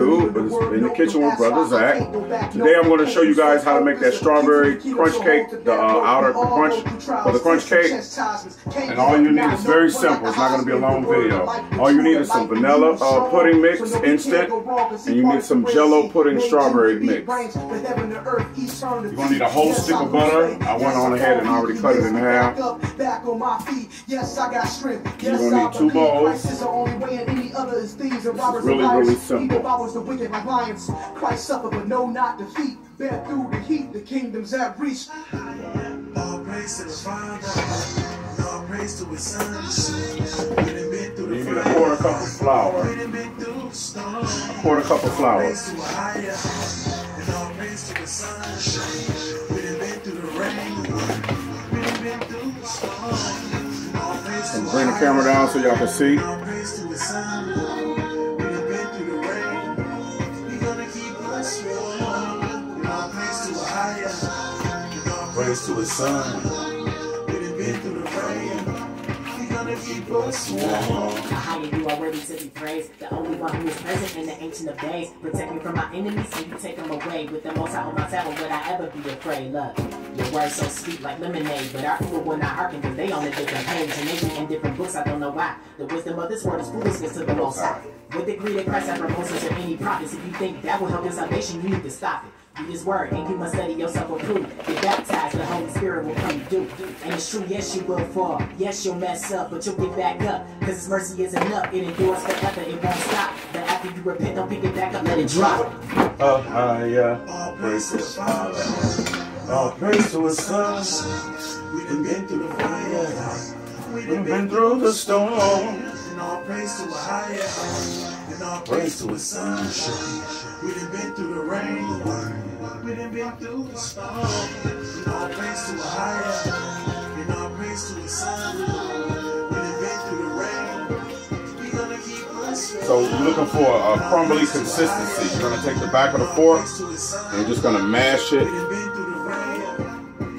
Back, YouTube. It's in the kitchen with Brother Zak. Today I'm going to show you guys how to make that strawberry crunch cake, the uh, outer crunch for the crunch cake. And all you need is very simple. It's not going to be a long video. All you need is some vanilla uh, pudding mix, instant, and you need some Jello pudding strawberry mix. You're going to need a whole stick of butter. I went on ahead and already cut it in half. You're going to need two bowls. Is really, really simple. If I was the lions, Christ suffered but no not defeat. Bear through the heat, the kingdom's at reach. All praise to the Father, all praise to his Son. You need a quarter cup of flour. A quarter cup of flour. And bring the camera down so y'all can see. To his son. We done been through the rain. He gonna keep us warm. You already to be praised. The only one who is present in the ancient of days. Protect me from my enemies and you take them away. With the most high on my table, would I ever be afraid? Look, your words so sweet like lemonade. But our people will not hearken because they on a different page. And they read in different books, I don't know why. The wisdom of this world is foolishness to the most high. With the greed of Christ, I propose to any prophets. If you think that will help your salvation, you need to stop it. His word, and you must study yourself approved. Get baptized, the Holy Spirit will come do. And it's true, yes, you will fall. Yes, you'll mess up, but you'll get back up. Cause his mercy is enough, it endures forever, it won't stop. But after you repent, don't pick it back up, let it drop. Up higher, all praise to the all praise to his Son. We done been through the fire, we done been through the storm. And all praise to a higher, and all praise to his Son. We done been through the rain. We done been through the storm. And all praise to a higher. And all praise to his son. We done been through the rain. We gonna keep us. So you're looking for a crumbly consistency. You're gonna take the back of the fork and you're just gonna mash it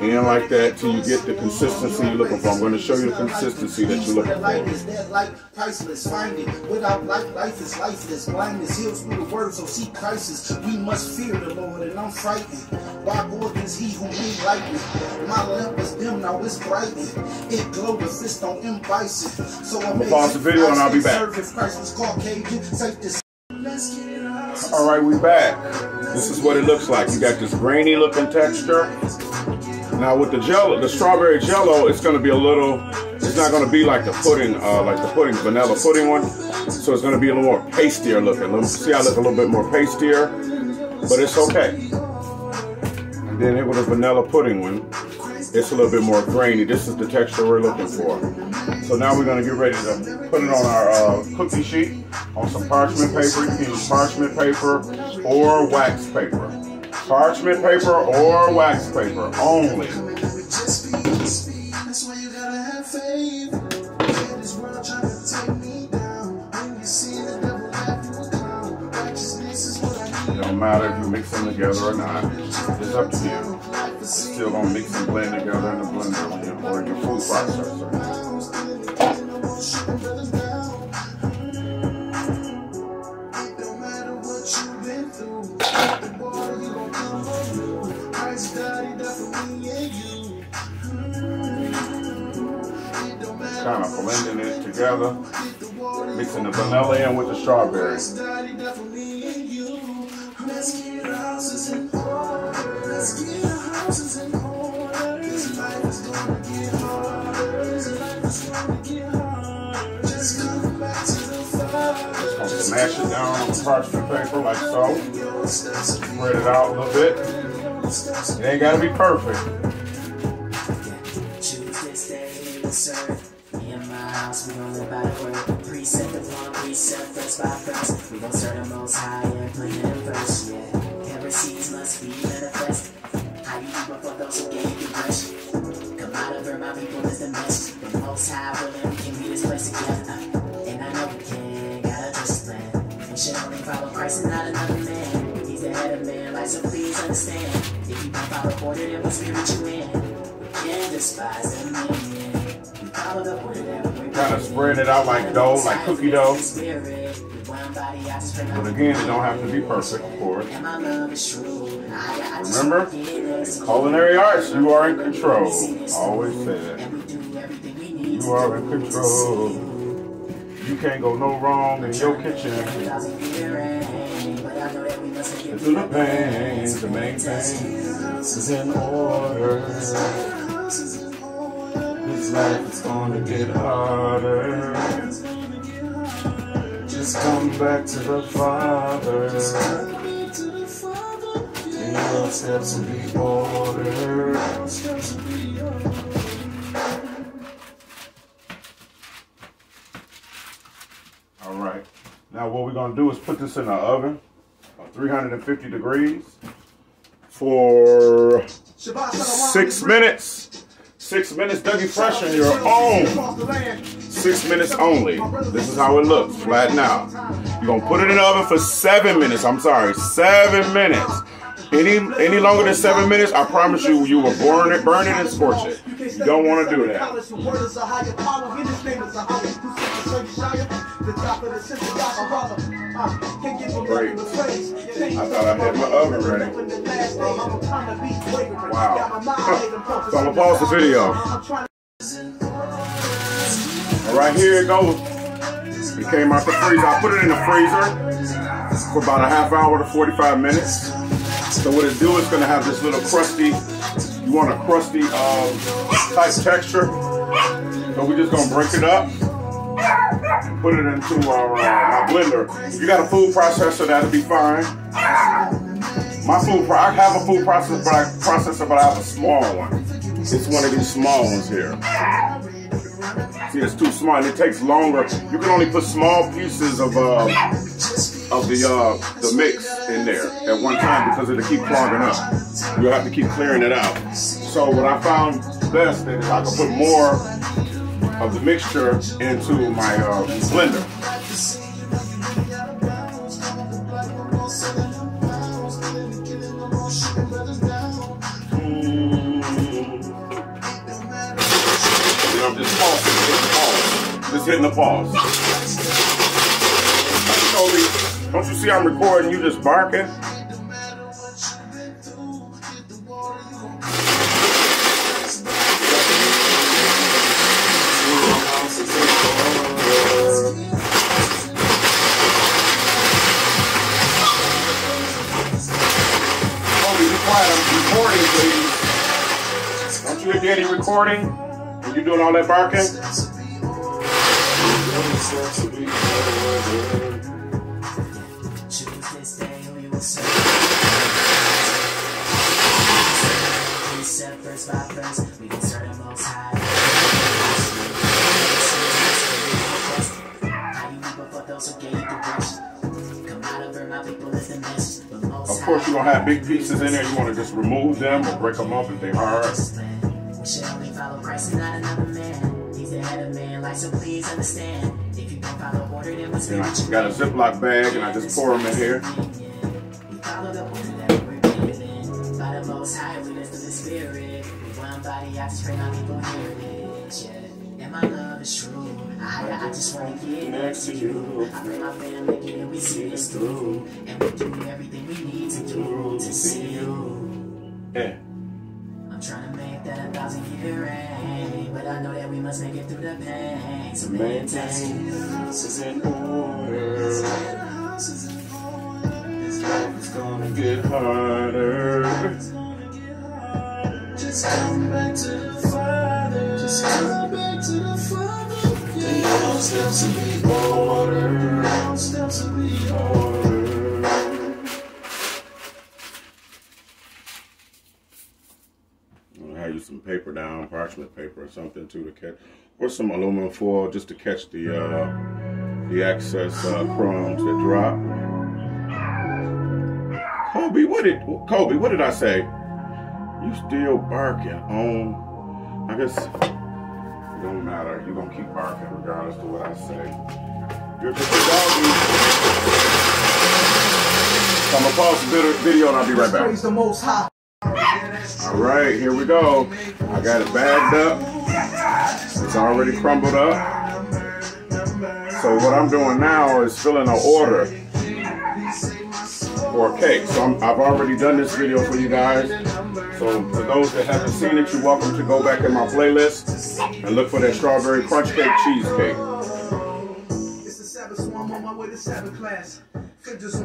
in like that till you get the consistency you're looking for. I'm going to show you the consistency that you're looking for. Light is that light, priceless. Find it. Without light, life is lifeless. Blindness heals through the word, so seek crisis. We must fear the Lord, and I'm frightened. Why organs he who made lightning? My lamp is dim, now it's brightened. It glow the fist on M. Bison. So I'm gonna pause the video and I'll be back. If Christ was Caucasian, safe to all right, we back. This is what it looks like. You got this grainy looking texture. Now with the jello, the strawberry jello, it's to be a little, it's not to be like the pudding, uh, like the pudding, vanilla pudding one. So it's to be a little more pastier looking. Let me see, I look a little bit more pastier, but it's okay. And then it with a vanilla pudding one, it's a little bit more grainy. This is the texture we're looking for. So now we're to get ready to put it on our uh, cookie sheet on some parchment paper. You can use parchment paper or wax paper. Parchment paper or wax paper only. Don't matter if you mix them together or not. It's up to you. It's still gonna mix and blend together in the blender or your food processor. Kind of blending it together, mixing the vanilla in with the strawberry. Smash it down on the parchment paper like so. Spread it out a little bit. It ain't gotta be perfect. Verse by verse. We gon' serve the most high and play in verse, yeah. Heresies must be manifest. How you do before those who gave you rest? Come out of her, my people is the mess. The most high willing, we can be this place together. And I know we can, gotta just plan. And should only follow Christ and not another man. He's the head of man, like so please understand. If you don't follow order, then what spirit you in? Can't despise the man. Follow the order kind of spread it out like dough, like cookie dough. But again, it don't have to be perfect, of course. Remember, in culinary arts, you are in control. Always say that. You are in control. You can't go no wrong in your kitchen. Into the pain to maintain is in order. This life is gonna get harder. Just come back to the Father. And your steps will be ordered. All right. Now what we're gonna do is put this in the oven, 350 degrees, for six minutes. Six minutes, Dougie Fresh on your own. Six minutes only. This is how it looks, flatten out. You're gonna put it in the oven for seven minutes. I'm sorry, seven minutes. Any any longer than seven minutes, I promise you, you will burn it, burn it, and scorch it. You don't want to do that. Great. I thought I had my oven ready. Wow. so I'm gonna pause the video. All right, here it goes. It came out the freezer. I put it in the freezer for about a half hour to 45 minutes. So what it do is gonna have this little crusty, you want a crusty um, type texture. So we're just gonna break it up and put it into our uh, blender. If you got a food processor, that'll be fine. My food, pro- I have a food processor, but I processor, but I have a small one. It's one of these small ones here. See, it's too small, and it takes longer. You can only put small pieces of uh, of the uh, the mix in there at one time because it'll keep clogging up. You'll have to keep clearing it out. So what I found best is I can put more of the mixture into my uh, blender. You know, I'm just pausing, hitting pause. Just hitting the pause. Don't you see I'm recording? You just barking. Recording? When you doing all that barking? Of course, you're gonna have big pieces in there. You wanna just remove them or break them up if they're hard. Head of man, like so please understand. If you don't follow order, then what's And I got a Ziploc bag and I just pour them in here. We follow the order that we're given. By the most high, we listen to the spirit. One body, I just pray my people hear it. Yeah, and my love is true. I, I just wanna get next to you. I pray my family get it, we see this through. And we do everything we need to do to see you. Yeah. I'm trying to make that a thousand year reign, but I know that we must make it through the pain. So maintain. This is in order. This life is gonna get harder. Just come back to the Father. Just come back to the Father. Your steps will be ordered. Your steps will be ordered. Some paper down, parchment paper or something to catch, or some aluminum foil just to catch the uh, the excess uh, crumbs that drop. Kobe, what did Kobe? What did I say? You still barking on? I guess it don't matter. You're gonna keep barking regardless of what I say. You're just a doggy. I'm gonna pause the video and I'll be right back. The. All right, here we go. I got it bagged up. It's already crumbled up. So what I'm doing now is filling an order for a cake. So i have already done this video for you guys. So for those that haven't seen it, you're welcome to go back in my playlist and look for that strawberry crunch cake cheesecake. It's the Sabbath, so I'm on my way to Sabbath class.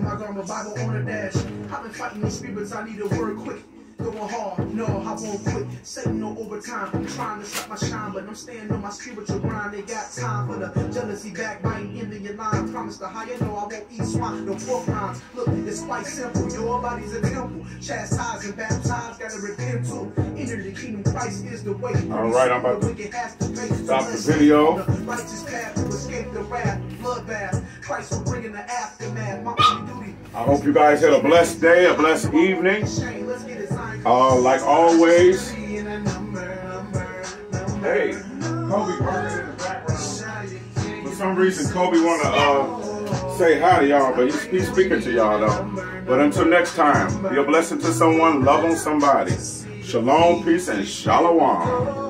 My garment, Bible on the dash. I've been fighting these spirits, I need a word quick. Going hard, no, I won't quit. Satan no overtime. I'm trying to stop my shine, but I'm staying on my spiritual grind. They got time for the jealousy, backbiting, your line. Promise the higher, no, I won't eat swine, no pork rinds. Look, it's quite simple. Your body's a temple. Chastised and baptized, gotta repent to. Enter the kingdom, Christ is the way. All right, I'm about to stop the video. Righteous path to escape the wrath, bloodbath. Christ will bring in the aftermath. My duty. I hope you guys had a blessed day, a blessed evening. Uh, like always, hey, Kobe working in the background. For some reason, Kobe wanna uh, say hi to y'all, but he's, he's speaking to y'all though. But until next time, be a blessing to someone, love on somebody. Shalom, peace, and shalom.